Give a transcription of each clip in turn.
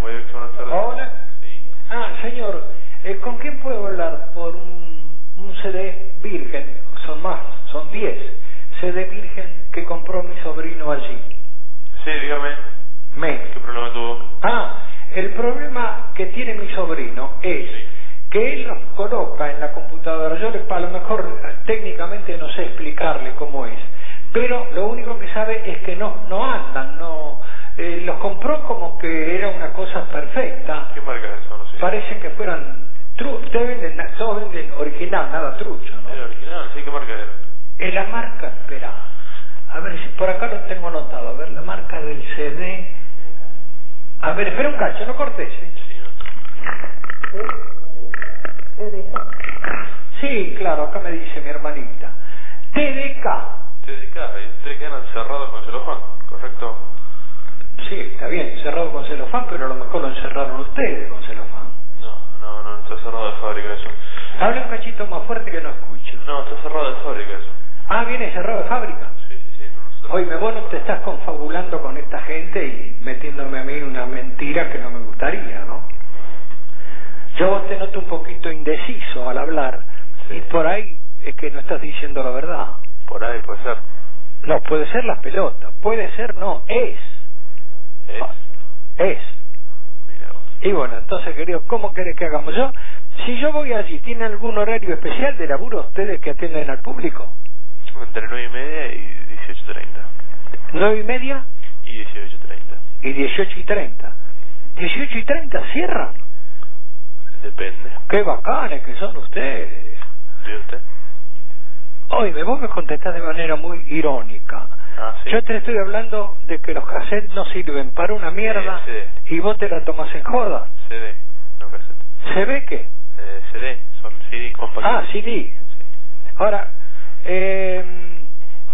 Buenas tardes. Hola. Sí. Ah, señor, eh, ¿con quién puedo hablar por un, un CD virgen? Son más, son 10 CD virgen que compró mi sobrino allí. Sí, dígame. Me. ¿Qué problema tuvo? Ah, el problema que tiene mi sobrino es que él los coloca en la computadora. Yo a lo mejor técnicamente no sé explicarle cómo es, pero lo único que sabe es que no, no andan, no. Compró como que era una cosa perfecta. ¿Qué marca es eso? No sé. Parece que fueran tru ustedes venden, todos venden original, nada trucho, ¿no? ¿Era original? Sí, ¿qué marca era? En la marca, espera, a ver si por acá lo tengo anotado, a ver la marca del CD. A ver, espera un cacho, no cortes. ¿eh? Sí, no. Sí, claro, acá me dice mi hermanita. TDK. TDK, ¿y ustedes quedan encerrados con celofán? ¿Correcto? Sí, está bien, cerrado con celofán, pero a lo mejor lo encerraron ustedes con celofán. No, no, no, está cerrado de fábrica eso. Habla un cachito más fuerte que no escucho. No, está cerrado de fábrica eso. Ah, viene cerrado de fábrica. Sí, sí, sí. No, Oye, vos no te estás confabulando con esta gente y metiéndome a mí una mentira que no me gustaría, ¿no? Yo te noto un poquito indeciso al hablar Sí. y por ahí es que no estás diciendo la verdad. Por ahí puede ser. No, puede ser las pelotas, puede ser no, es. ¿Es? Ah, Es. Vos. Y bueno, entonces, querido, ¿cómo querés que hagamos? Yo, si yo voy allí, ¿tiene algún horario especial de laburo ustedes que atienden al público? Entre 9 y media y 18.30. ¿Nueve y media? Y 18.30. Y dieciocho y treinta. ¿Dieciocho y treinta cierran? Depende. ¡Qué bacanes que son ustedes! ¿De usted? Oye, vos me contestás de manera muy irónica. Ah, sí. Yo te estoy hablando de que los cassettes no sirven para una mierda Eh, y vos te la tomas en joda. CD, no cassette. ¿Se ve que? Eh, CD, son CD compactos. Ah, CD. Sí. Ahora, eh,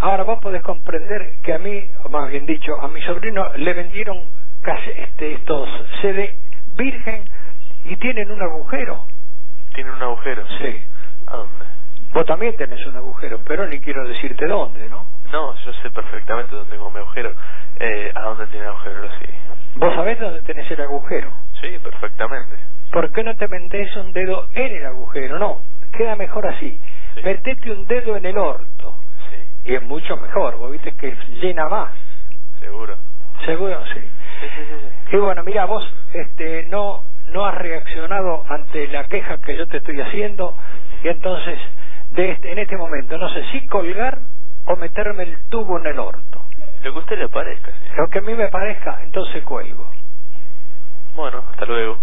ahora vos podés comprender que a mí, o más bien dicho, a mi sobrino le vendieron este, estos CD virgen y tienen un agujero. ¿Tiene un agujero? Sí. ¿A dónde? Vos también tenés un agujero, pero ni quiero decirte dónde, ¿no? No, yo sé perfectamente dónde tengo mi agujero. Eh, ¿A dónde tiene el agujero? Sí. Vos sabés dónde tenés el agujero. Sí, perfectamente. ¿Por qué no te metés un dedo en el agujero? No, queda mejor así. Sí. Metete un dedo en el orto. Sí, Y es mucho mejor, vos viste que llena más. seguro. Seguro, sí. Sí, sí, sí. sí. Y bueno, mira, vos este, no, no has reaccionado ante la queja que yo te estoy haciendo y entonces de este, en este momento no sé si colgar o meterme el tubo en el orto. Lo que a usted le parezca. Lo que a mí me parezca, entonces cuelgo. Bueno, hasta luego.